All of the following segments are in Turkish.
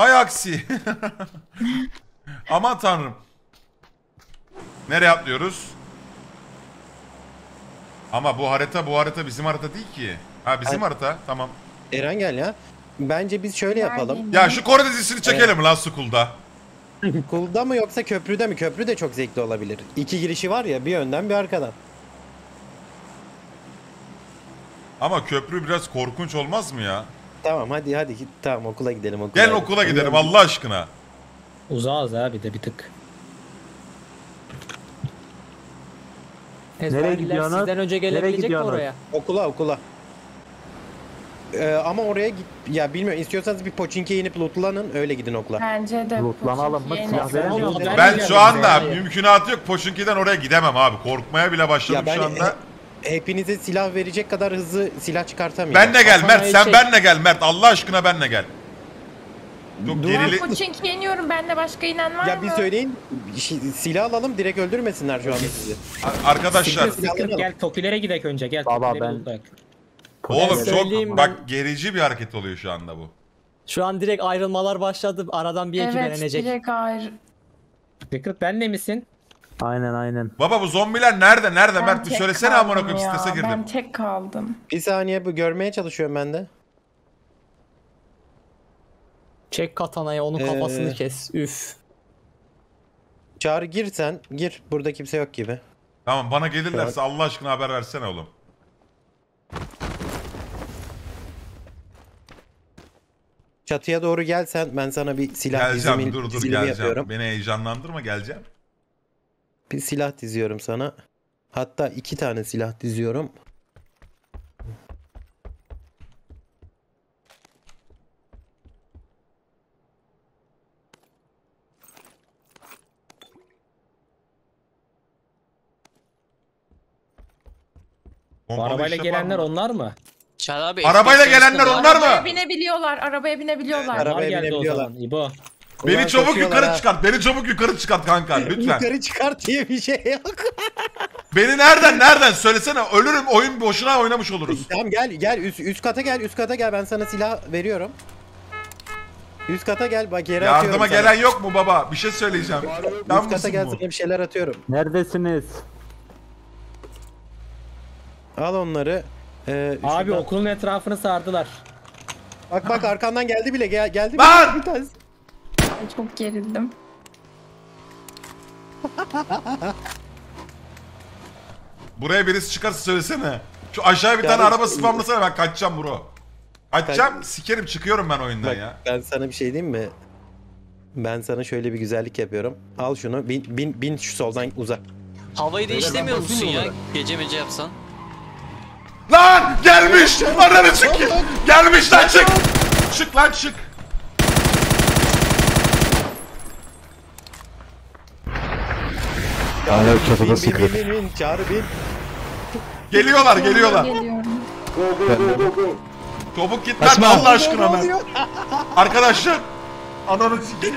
Hay aksi. Aman tanrım. Nereye atlıyoruz? Ama bu harita bu harita bizim harita değil ki. Ha bizim Ay- harita. Tamam. Eren gel ya. Bence biz şöyle yapalım. Ya şu Kore dizisini çekelim lan School'da. Kulda mı yoksa köprüde mi? Köprü de çok zevkli olabilir. İki girişi var ya bir önden bir arkadan. Ama köprü biraz korkunç olmaz mı ya? Tamam hadi hadi git. Tamam okula gidelim okula. Gel okula gidelim Allah aşkına. Uzağız abi de bir tık. Nereye gidiyorsunuz? Sizden önce gelebilecek mi gidiyorsunuz? oraya? Okula okula. Ee, ama oraya git ya bilmiyorum istiyorsanız bir Pochinki'ye inip lootlanın öyle gidin okula. Bence de. Lootlanalım mı? Yeni- Silah verelim mi? Ben şu anda mümkünatı yok. Poşinki'den oraya gidemem abi. Korkmaya bile başladım Ya ben şu anda. He- hepinize silah verecek kadar hızlı silah çıkartamıyorum. Benle gel Mert. Sen şey- benle gel Mert. Allah aşkına benle gel. Çok gerili... Koçinki yeniyorum. Bende başka inen var Ya mı? bir söyleyin silah alalım direkt öldürmesinler şu anda sizi. Arkadaşlar. Sıkıntı gel Tokilere gidek önce gel. Baba, ben- buldak. Oğlum Ben çok söyleyeyim bak ben- gerici bir hareket oluyor şu anda bu. Şu an direkt ayrılmalar başladı. Aradan bir ekip Evet direkt ayrı. Secret benle misin? Aynen aynen. Baba bu zombiler nerede? Nerede Ben Mert bir söylesene amına koyayım ya. strese girdim. Ben tek kaldım. Bir saniye bu görmeye çalışıyorum ben de. Çek katanaya onun Ee, kafasını kes. Üf. Çağrı gir sen gir burada kimse yok gibi. Tamam bana gelirlerse Allah aşkına haber versene oğlum. Çatıya doğru gel sen ben sana bir silah Geleceğim dizimin, dur dur dizilimi geleceğim. yapıyorum. Beni heyecanlandırma geleceğim. Bir silah diziyorum sana. Hatta iki tane silah diziyorum. Bu Pompalı arabayla yapar gelenler mı? onlar mı? Çağrı abi. Arabayla gelenler onlar Arabaya mı? binebiliyorlar. Arabaya binebiliyorlar. Arabaya Onlar geldi o binebiliyorlar. zaman. İbo. Beni Ulan çabuk koşuyorlar yukarı ha. çıkart. Beni çabuk yukarı çıkart kanka lütfen. Yukarı çıkart diye bir şey yok. Beni nereden nereden söylesene. Ölürüm oyun boşuna oynamış oluruz. tamam gel gel üst, üst kata gel üst kata gel ben sana silah veriyorum. Üst kata gel bak yere atıyorum Yardıma sana. gelen yok mu baba? Bir şey söyleyeceğim. Üst kata gel bu? sana bir şeyler atıyorum. Neredesiniz? Al onları. Ee, Abi şuradan- okulun etrafını sardılar. Bak bak arkandan geldi bile gel, geldi Lan! bile bir tanesi. Çok gerildim. Buraya birisi çıkarsa söylesene. Şu aşağıya bir tane da- araba spamlasana ben kaçacağım bro. Kaçacağım sikerim çıkıyorum ben oyundan Bak ya. ben sana bir şey diyeyim mi? Ben sana şöyle bir güzellik yapıyorum. Al şunu bin bin bin şu soldan uzak. Havayı değiştirmiyor musun ya? Gece mece yapsan. Lan gelmiş! Ananı çık! Gelmiş lan çık! Çık lan çık! Hala çatıda Bin bin bin bin bin çağrı bin. Geliyorlar geliyorlar. Geliyorum. Çabuk git lan Allah aşkına ben. Arkadaşlar. Ananı sikeyim.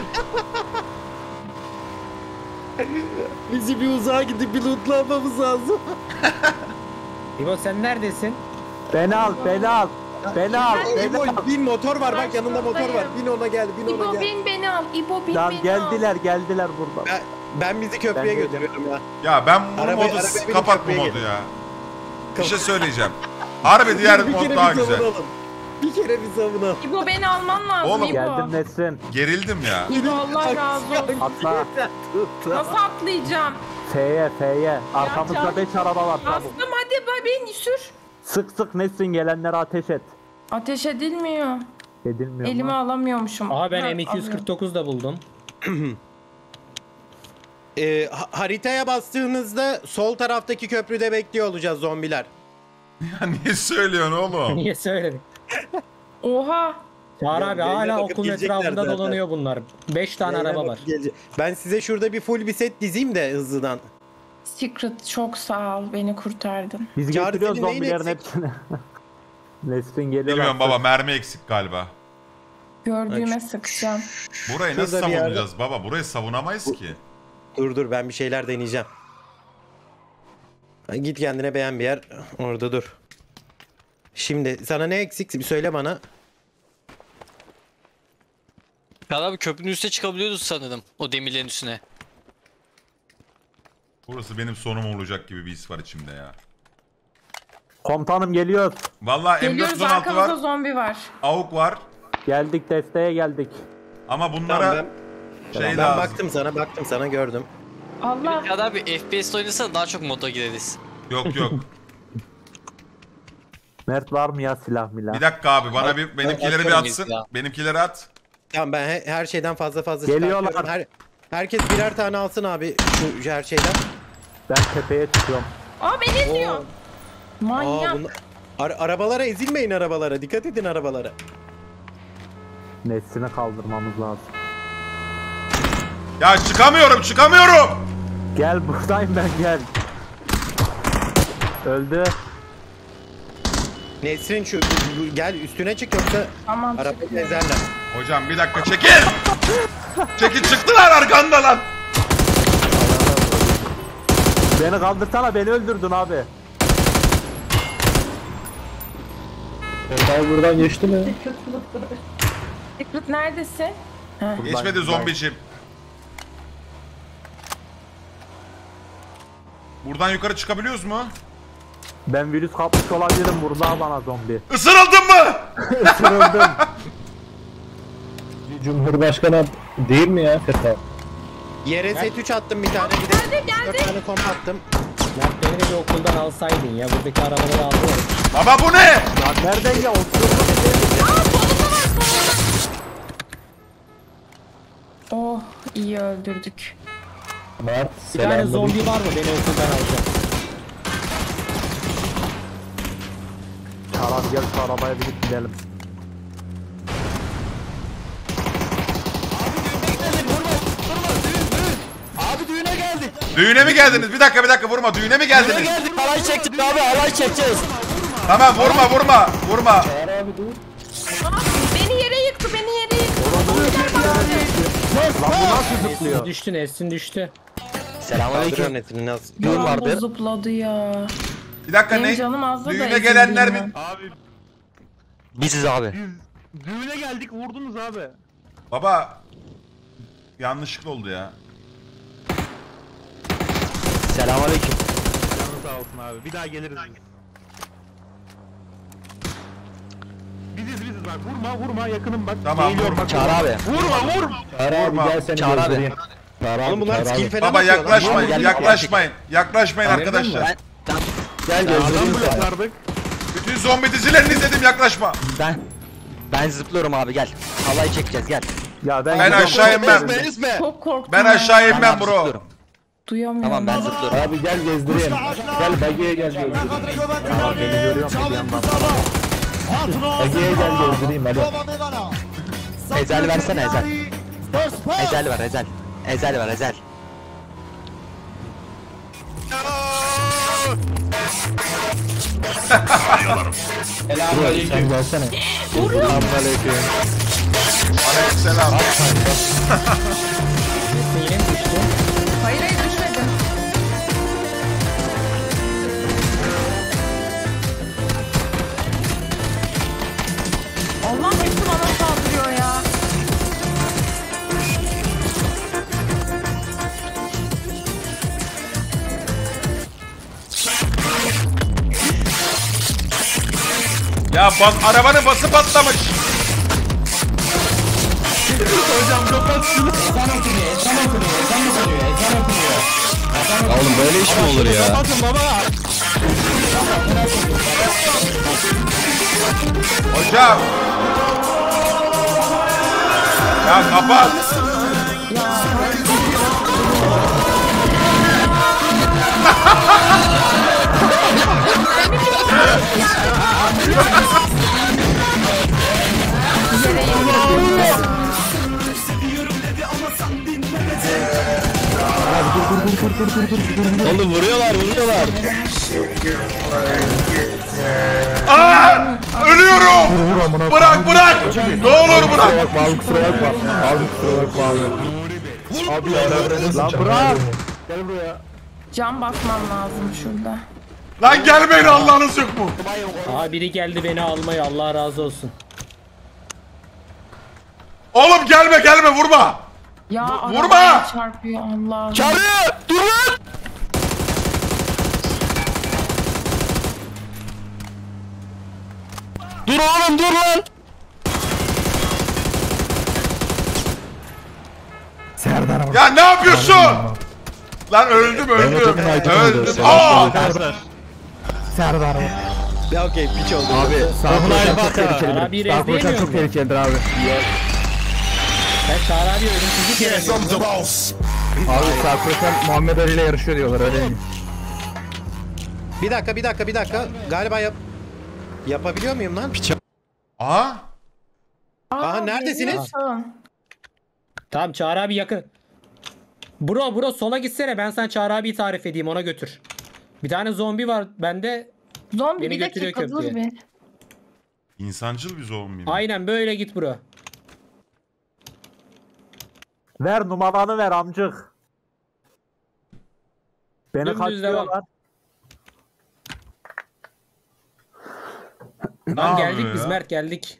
Bizi bir uzağa gidip bir lootlamamız lazım. İbo sen neredesin? Beni al, beni al. Beni al, beni İbo al. bin motor var bak yanında motor var. Bin ona gel bin ona İbo gel. bin beni al. İbo bin Lan beni al. geldiler, geldiler burada. Ben, bizi köprüye Ben de- götürüyorum ya. Ya ben bu Arabaya- modu arabaya binip kapat bu köprüye modu ya. Bir şey söyleyeceğim. Harbi diğer bir mod daha güzel. savunalım. Bir kere bir savunalım. İbo beni alman lazım Oğlum, İbo. Geldim Nesrin. Gerildim ya. İbo Allah razı olsun. Atla. Nasıl atlayacağım? F'ye, F'ye. Arkamızda Çağrı. 5 araba var çabuk. Bastım hadi be beni sür. Sık sık Nesrin gelenlere ateş et. Ateş edilmiyor. Edilmiyor Elime mu? alamıyormuşum. Aha ben Ha, alıyorum. M249 da buldum. Ha- haritaya bastığınızda sol taraftaki köprüde bekliyor olacağız zombiler. Ya niye söylüyorsun oğlum? Niye söyledin? Oha. Çağrı Ya, abi hala bakıp okulun etrafında zaten. dolanıyor bunlar. 5 tane Yayına araba bak var. Ben size şurada bir full bir set dizeyim de hızlıdan. Secret çok sağ ol. Beni kurtardın. Biz senin neyin zombilerin eksik? hepsini. Nesrin geliyor. Bilmiyorum baba mermi eksik galiba. Gördüğüme sıkacağım. Burayı nasıl Şurada bir yerde- savunacağız baba? Burayı savunamayız ki. Dur dur ben bir şeyler deneyeceğim. Git kendine beğen bir yer. Orada dur. Şimdi sana ne eksik bir söyle bana. Ferhat abi köprünün üstüne çıkabiliyoruz sanırım. O demirlerin üstüne. Burası benim sonum olacak gibi bir his var içimde ya. Komutanım geliyor. Vallahi Geliyoruz M416 arkamızda var, zombi var. AUK var. Geldik desteğe geldik. Ama bunlara Tamam ben, şey ben lazım. baktım sana baktım sana gördüm. Allah. Ferhat abi FPS'te oynasana daha çok moda gireriz. Yok yok. Mert var mı ya silah milah? bir dakika abi bana bir benimkileri bir atsın. ya. Benimkileri at. Tamam ben he- her şeyden fazla fazla Geliyorlar. çıkartıyorum. Her, herkes birer tane alsın abi şu her şeyden. Ben tepeye çıkıyorum. Aa beni eziyor. Aa, Manyak. bunlar- Ara- arabalara ezilmeyin arabalara. Dikkat edin arabalara. Nesrini kaldırmamız lazım. Ya çıkamıyorum çıkamıyorum. Gel buradayım ben gel. Öldü. Nesrin şu gel üstüne çık yoksa Tamam. arabayı ezerler. Hocam bir dakika çekil. çekil çıktılar arkanda lan. Beni kaldırsana beni öldürdün abi. Secret neredesin? Geçmedi zombicim. Buradan yukarı çıkabiliyoruz mu? Ben virüs kapmış olabilirim burada bana zombi. Isırıldın mı? Isırıldım. Cumhurbaşkanı değil mi ya Feta? Yere set 3 attım bir tane bir de Geldi geldi. 4 tane komp attım. Mert beni de bir okuldan alsaydın ya. Buradaki arabaları aldılar. Baba bu ne? Ya nereden ya oturuyorum. Oh iyi öldürdük. Mert Bir tane zombi var mı beni okuldan alacak? Çağlar gel şu arabaya binip gidelim. Düğüne mi geldiniz? Bir dakika bir dakika vurma. Düğüne mi geldiniz? Alay çektik abi alay çekeceğiz. Tamam vurma vurma vurma. Aa, beni yere yıktı beni yere yıktı. Lan bu nasıl zıplıyor? Düştü Nesrin düştü. Kaldırıyorum Nesrin'i nasıl? Düğün vardı. zıpladı ya. Bir dakika Benim ne? canım azdı da Düğüne gelenler ben. bir... Biziz abi. Düğüne geldik vurdunuz abi. Baba yanlışlıkla oldu ya. Selamünaleyküm. Canın sağ olsun abi. Bir daha geliriz biz. Biziz biziz bak vurma vurma yakınım bak. Tamam, Geliyorum vurma. bak. Çağrı abi. Vurma vurma. Çağrı abi Vurma. gel seni Çağrı abi. göstereyim. Çağrı Oğlum bunlar Çağrı skill falan Baba atıyorlar. yaklaşmayın Gel, yaklaşmayın. Yaklaşmayın arkadaşlar. Ben, ben, Gel yatardık. Bütün zombi dizilerini izledim yaklaşma. ben, ben zıplıyorum abi gel. Alay çekeceğiz gel. Ya ben, Ben aşağı inmem. Çok korktum. Ben aşağı Ben inmem abi bro. zıplıyorum. Duyamıyorum. Tamam ben zıplıyorum. Abi gel gezdireyim. Gel Bagi'ye gel gezdireyim. Bagi'ye gel gezdireyim hadi. Ezel versene Ezel. Ezel ver Ezel. Ezel ver Ezel. Sen gelsene. Aleykümselam. Ya bak arabanın bası patlamış. Oğlum böyle iş mi olur ya? Hocam. Ya kapat. Oğlum vuruyorlar vuruyorlar. Aa! Ölüyorum. Bırak bırak. Ne olur bırak. Abi kusura bakma. Abi kusura bakma abi. Abi ya. Lan bırak. Gel buraya. Cam basmam lazım şurada. Lan gelmeyin Allah'ınız yok mu? Aa biri geldi beni almaya Allah razı olsun. Oğlum gelme gelme vurma. Ya vurma! çarpıyor Allah. Çağrı! Dur lan! Dur oğlum dur lan! Serdar vur. Ya ne yapıyorsun? Lan öldüm öldüm. Öldüm. Aa! Serdar vur. Ya okey piç oldu. Abi sağ koşan çok Abi, tehlikelidir. Rezleyemiyor çok tehlikelidir abi. Sen Çağrı abi ölümsüzlük yerine Abi sağ koşan Muhammed Ali ile yarışıyor diyorlar öyle mi? Bir dakika bir dakika bir dakika. Galiba yap yapabiliyor muyum lan? Aa! Aha, neredesiniz? Tamam Çağrı abi yakın. Bro bro sola gitsene ben sana Çağrı abiyi tarif edeyim ona götür. Bir tane zombi var bende. Zombi Beni bir götürüyor dakika dur köprüye. bir. İnsancıl bir zombiyim. Aynen böyle git bro. Ver numaranı ver amcık. Beni Dümdüz kaçırıyorlar. Ne Lan yapıyor geldik biz ya? Mert geldik.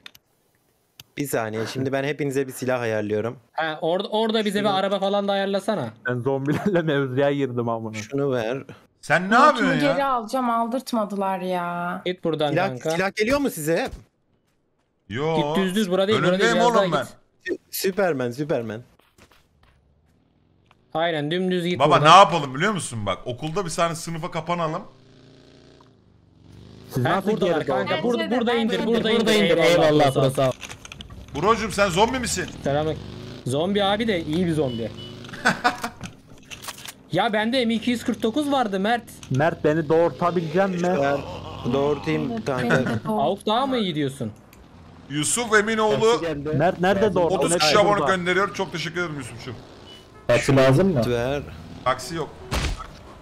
Bir saniye şimdi ben hepinize bir silah ayarlıyorum. Ha, orada orada bize bir araba falan da ayarlasana. Ben zombilerle mevzuya girdim amına. Şunu ver. Sen ne Notumu yapıyorsun geri ya? alacağım aldırtmadılar ya. Git buradan Silah, kanka. silah geliyor mu size? Yo. Git düz düz burada değil burada değil Önündeyim biraz daha oğlum ben. git. Sü- Süpermen Süpermen. Aynen dümdüz git Baba ne buradan. yapalım biliyor musun bak okulda bir tane sınıfa kapanalım. Siz Ha, nasıl buradalar geri kanka. Bence Burada, de, burada bence indir, de. burada indir. Burada indir eyvallah sağ ol. Brocum sen zombi misin? Selam. Zombi abi de iyi bir zombi. ya bende M249 vardı Mert. Mert beni doğurtabilecek mi? Ver. Doğurtayım kanka. Doğru. Avuk daha mı iyi diyorsun? Yusuf Eminoğlu Mert nerede doğurdu? 30 Net kişi abone gönderiyor. Çok teşekkür ederim Yusuf'cum. Taksi lazım mı? ver. Aksi yok.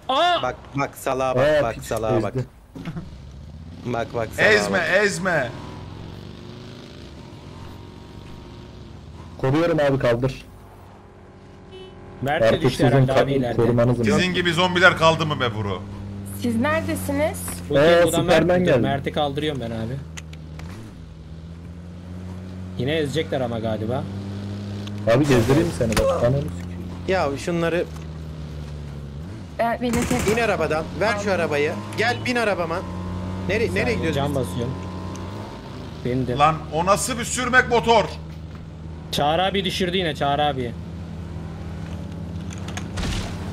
Aa! Bak bak salağa bak Ee, bak salağa bak. ezdi. Bak bak salağa Ezme bak. ezme. Koruyorum abi kaldır. Mert de Artık düştü sizin herhalde abi ka- ileride. korumanızın. Sizin gibi zombiler kaldı mı be bro? Siz neredesiniz? Bu Ee, buradan Superman Mert- geldi. Mert'i kaldırıyorum ben abi. Yine ezecekler ama galiba. Abi gezdireyim mi seni bak. Ananı sikeyim. Ya şunları Ben, beni tek... in arabadan. Ver şu arabayı. Gel bin arabama. Nereye nereye gidiyorsun? Can basıyorum. Beni de. Lan o nasıl bir sürmek motor? Çağrı abi düşürdü yine Çağrı abi.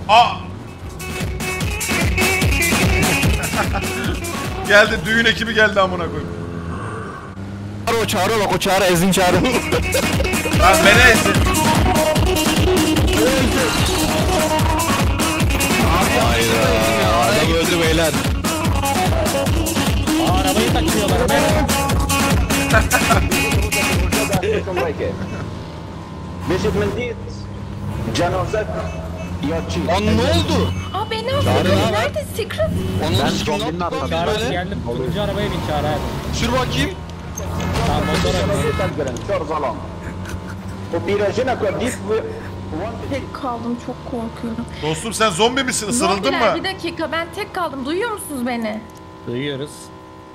Aa! geldi düğün ekibi geldi amına koyayım. Çağrı o çağrı bak o çağrı ezin çağrı. Lan beni ezdi. Adam öldü beyler. Aa, arabayı kaçırıyorlar Mert. Lan ne oldu? Aa beni haber? Nerede Secret? Onun Ben ne zombinin lan biz Çağrı abi böyle? geldim. Turuncu arabaya bin Çağrı abi. Sür bakayım. Tamam motora bin. Tek kaldım çok korkuyorum. Dostum sen zombi misin? Isırıldın Zombiler, mı? Bir dakika ben tek kaldım. Duyuyor musunuz beni? Duyuyoruz.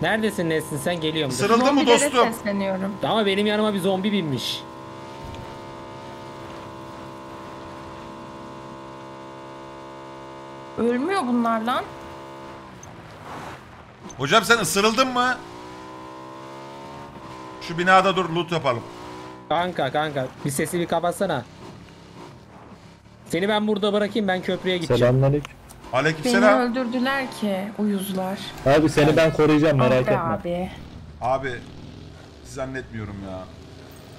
Neredesin Nesin sen geliyorum. dur. Isırıldın mı Zombilere dostum? sesleniyorum. Ama benim yanıma bir zombi binmiş. Ölmüyor bunlar lan. Hocam sen ısırıldın mı? Şu binada dur loot yapalım. Kanka kanka bir sesi bir kapatsana. Seni ben burada bırakayım ben köprüye gideceğim. Selamünaleyküm. Beni Aleykümselam. öldürdüler ki uyuzlar. Abi seni ben koruyacağım Ah merak be etme. abi. Abi zannetmiyorum ya.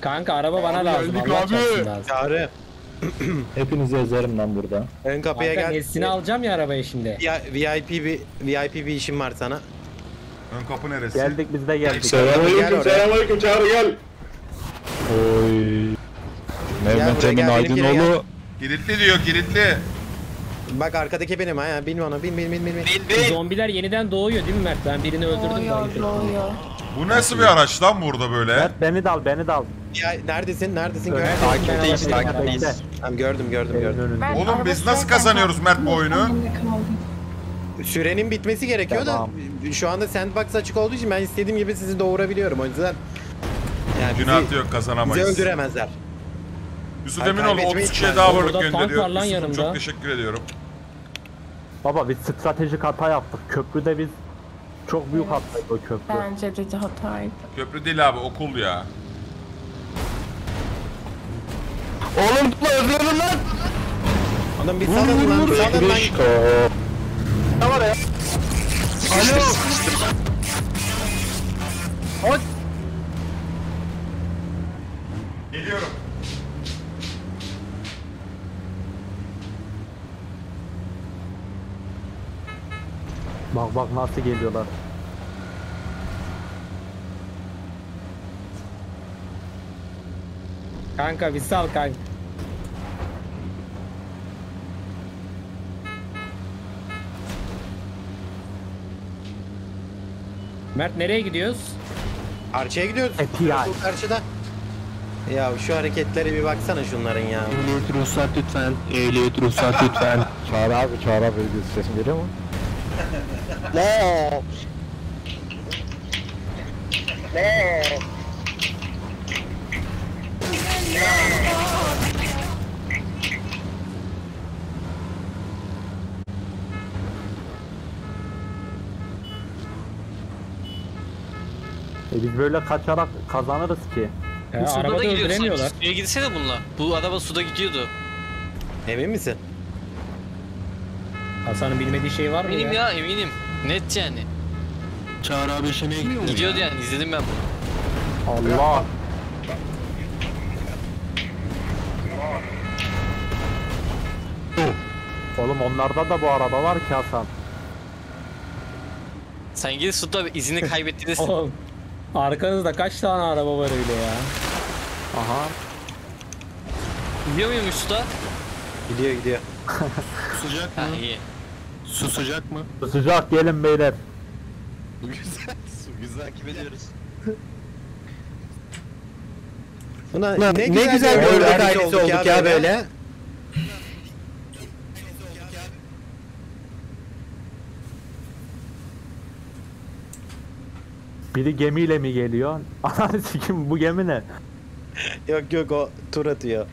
Kanka araba bana lazım. geldik Allah abi. çarpsın lazım. Çağrı. Hepinizi ezerim lan burada. Ön kapıya Kanka gel. Nesin'i alacağım ya arabaya şimdi. Ya VIP bir VIP bir işim var sana. Ön kapı neresi? Geldik biz de geldik. Gel oraya. selamünaleyküm Çağrı gel. Oy. Mehmet buraya, Emin gel, Aydınoğlu. Kilitli diyor kilitli. Bak arkadaki benim ha. Bin onu bin bin bin bin. bin. Zombiler yeniden doğuyor değil mi Mert? Ben birini öldürdüm da. Doğuyor doğuyor. Bu nasıl bir araç lan burada böyle? Mert beni de al beni de al. Ya neredesin? Neredesin? Evet. Gördüm. Takipteyiz Ben takipteyiz. Tamam gördüm gördüm gördüm. Oğlum biz nasıl kazanıyoruz Mert bu oyunu? Sürenin bitmesi gerekiyor Tamam. da şu anda sandbox açık olduğu için ben istediğim gibi sizi doğurabiliyorum o yüzden. Yani bizi, Günah yok bizi kazanamayız. öldüremezler. Yusuf Eminoğlu kaybetme 30 kişiye daha varlık gönderiyor. çok teşekkür ediyorum. Baba biz stratejik hata yaptık. Köprüde biz çok büyük hataydı o köprü. Bence de hataydı. Köprü değil abi okul ya. Oğlum tutma özledim lan. Oğlum bir salın lan salın lan. Geliyorum. Bak bak nasıl geliyorlar. Kanka bir sal kanka. Mert nereye gidiyoruz? Karşıya gidiyoruz. Okul karşıda. Ya şu hareketlere bir baksana şunların ya. Ehliyet ruhsat lütfen. Ehliyet ruhsat lütfen. Çağrı abi Çağrı abi sesim geliyor mu? E biz böyle kaçarak kazanırız ki. Ya, Bu suda arabada da gidiyor sanki. öldüremiyorlar. Suya gitsene bununla. Bu araba suda gidiyordu. Emin misin? Hasan'ın bilmediği şey var mı Eminim ya? ya eminim. Net yani. Çağrı abi işine gidiyor. Gidiyordu yani izledim ben bunu. Allah. Oğlum onlarda da bu araba var ki Hasan. Sen gidip suda izini kaybettiniz. Oğlum arkanızda kaç tane araba var öyle ya? Aha. Gidiyor muymuş suda? Gidiyor gidiyor. Sıcak Ha iyi. Su sıcak mı? Sıcak gelin beyler. Buna Lan ne, ne güzel, güzel örnek örnek olduk ya böyle. Biri gemiyle mi geliyor? Ananı sikim bu gemi ne? Yok yok o tur atıyor.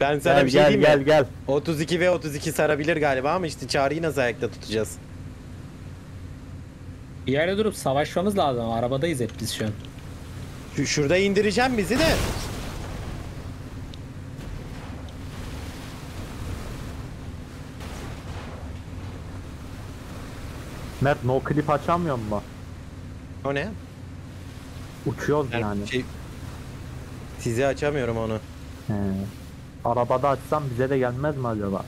Ben sana Gel bir şey gel diyeyim gel mi? gel. 32 ve 32 sarabilir galiba ama işte çağrıyı nasıl ayakta tutacağız? Bir yerde durup savaşmamız lazım. Arabadayız hep biz şu an. Şu, şurada indireceğim bizi de. Mert no clip açamıyor mu? O ne? Uçuyoruz Yani yani. şey- Sizi açamıyorum onu. He. Arabada açsam bize de gelmez mi acaba?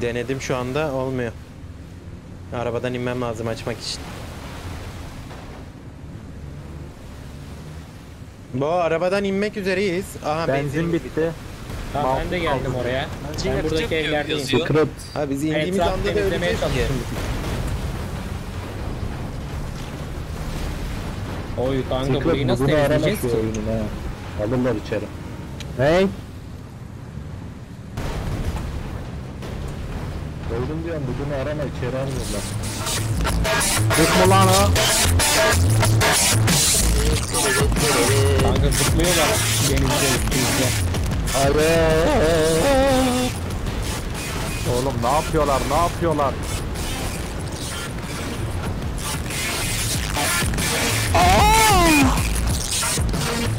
Denedim şu anda olmuyor. Arabadan inmem lazım açmak için. Bu arabadan inmek üzereyiz. Aha Benzin bitti. Tamam ben de geldim oraya. Ben buradaki evlerdeyim. yazıyor. Ha biz indiğimiz Etraf anda da öleceğiz ki. Oy kanka burayı nasıl temizleyeceğiz ki? Alırlar içeri. Hey. Öldüm diyorum bugünü arama içeri almıyorlar. Tutma lan o. Kanka zıplıyorlar denizde üstümüzde. Oğlum ne yapıyorlar ne yapıyorlar?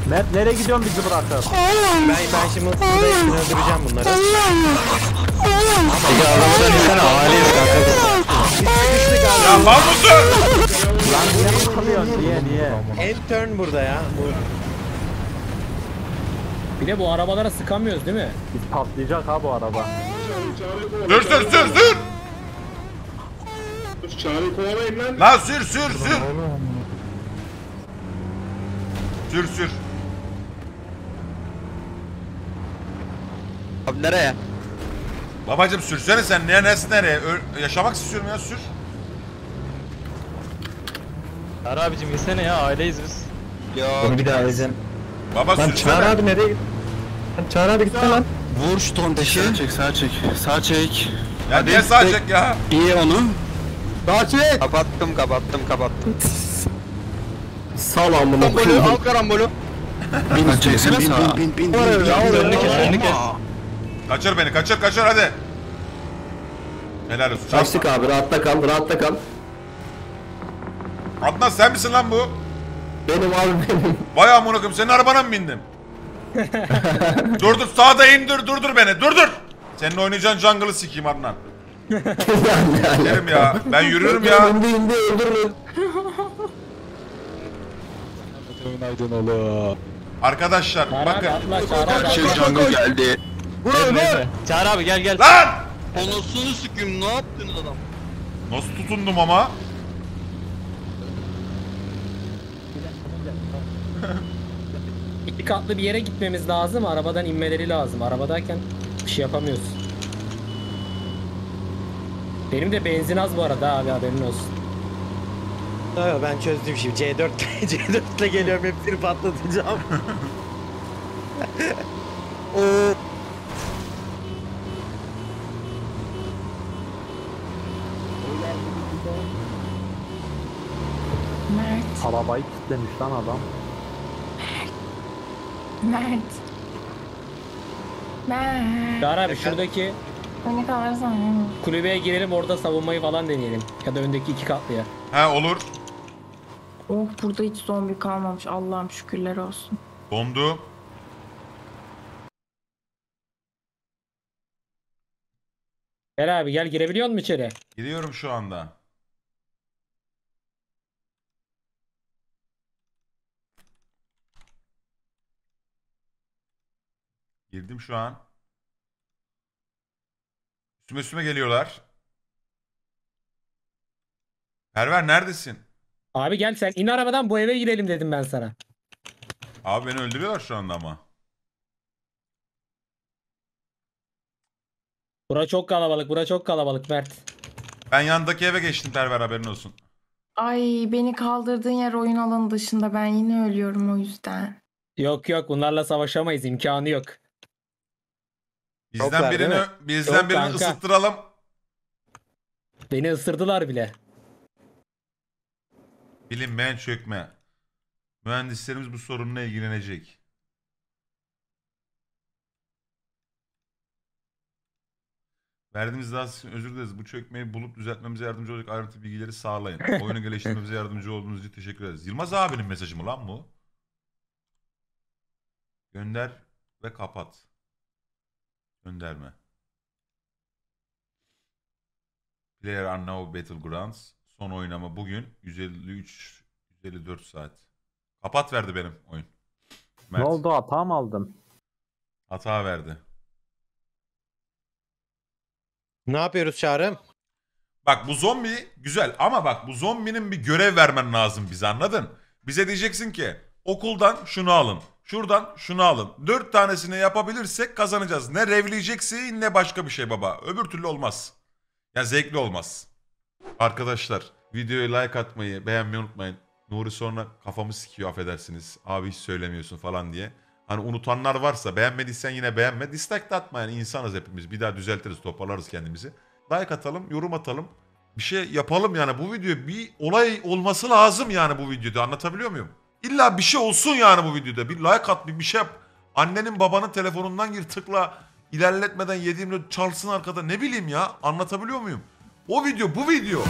Mert nereye gidiyorsun bizi bırakıp? Ben, ben şimdi burada hepsini öldüreceğim bunları. Peki arabadan insene aileyiz kanka. Ya lan mısın? Lan niye kalıyorsun niye niye? End turn burada ya. Bu Bir de bu arabalara sıkamıyoruz değil mi? Biz patlayacak ha bu araba. Sür sür sür sür. Çağrı kovalayın lan. Lan sür sür sür. Sür sür. Abi nereye? Babacım sürsene sen ne neresi nereye? Ö- yaşamak istiyorum ya sür. Çağrı abicim gitsene ya aileyiz biz. Yok. Bunu bir daha arayacağım. Baba Lan sürsene. Çağrı abi nereye gitti? Lan Çağrı abi gitti lan. Vur şu tondeşi. Sağ çek sağ çek. Sağ çek. Ya niye sağ çek ya? İyi onu. Daha çek. Kapattım kapattım kapattım. Sal amına koyayım. Al karambolü. Bin çeksene sağa. Bin bin bin. Önünü kes önünü kes. Kaçır beni kaçır kaçır hadi. Helal olsun. Açtık abi rahatta kal rahatta kal. Adnan sen misin lan bu? Benim abi benim. Vay amına koyayım senin arabana mı bindim? dur dur sağda indir durdur beni durdur. Senin oynayacağın jungle'ı sikeyim Adnan. Derim ya ben yürürüm ya. İndi indi öldürün. Arkadaşlar Çağrı abi bakın. atla Çağrı abi. Şey jungle geldi. Çağrı abi gel gel. Lan! Anasını sikeyim ne yaptınız adam? Nasıl tutundum ama? İki katlı bir yere gitmemiz lazım. Arabadan inmeleri lazım. Arabadayken bir şey yapamıyoruz. Benim de benzin az bu arada abi haberin olsun. Yok, ben çözdüm şimdi. C4 C4 ile geliyorum hepsini patlatacağım. Mert, Arabayı kilitlemiş lan adam. Mert. Mert. Çağrı abi şuradaki Beni kaldırsana. kulübeye girelim orada savunmayı falan deneyelim. Ya da öndeki iki katlıya. He olur. Oh burada hiç zombi kalmamış. Allah'ım şükürler olsun. Dondu. Gel abi gel girebiliyor musun içeri? Giriyorum şu anda. Girdim şu an. Üstüme üstüme geliyorlar. Perver neredesin? Abi gel sen in arabadan bu eve girelim dedim ben sana. Abi beni öldürüyorlar şu anda ama. Bura çok kalabalık bura çok kalabalık Mert. Ben yandaki eve geçtim Perver haberin olsun. Ay beni kaldırdığın yer oyun alanı dışında. Ben yine ölüyorum o yüzden. Yok yok bunlarla savaşamayız imkanı yok. Bizden Yoklar, birini bizden Yok birini kanka. ısıttıralım. Beni ısırdılar bile. Bilinmeyen çökme. Mühendislerimiz bu sorunla ilgilenecek. Verdiğimiz daha için özür dileriz. Bu çökmeyi bulup düzeltmemize yardımcı olacak ayrıntı bilgileri sağlayın. Oyunu geliştirmemize yardımcı olduğunuz için teşekkür ederiz. Yılmaz abinin mesajı mı lan bu? Gönder ve kapat. Gönderme. Player Unknown Battlegrounds. Son oynama bugün 153 154 saat. Kapat verdi benim oyun. Mert. Ne oldu hata mı aldın? Hata verdi. ne yapıyoruz Çağrı? Bak bu zombi güzel ama bak bu zombinin bir görev vermen lazım bize anladın? Bize diyeceksin ki okuldan şunu alın. Şuradan şunu alın. Dört tanesini yapabilirsek kazanacağız. Ne revleyeceksin ne başka bir şey baba. Öbür türlü olmaz. Ya zevkli olmaz. Arkadaşlar videoya like atmayı beğenmeyi unutmayın. Nuri sonra kafamı sikiyor affedersiniz. Abi hiç söylemiyorsun falan diye. Hani unutanlar varsa beğenmediysen yine beğenme. Dislike de atma yani insanız hepimiz. Bir daha düzeltiriz toparlarız kendimizi. Like atalım yorum atalım. Bir şey yapalım yani bu video bir olay olması lazım yani bu videoda anlatabiliyor muyum? İlla bir şey olsun yani bu videoda. Bir like at bir, bir şey yap. Annenin babanın telefonundan gir tıkla. ilerletmeden yediğimde çalsın arkada ne bileyim ya anlatabiliyor muyum? O video bu video.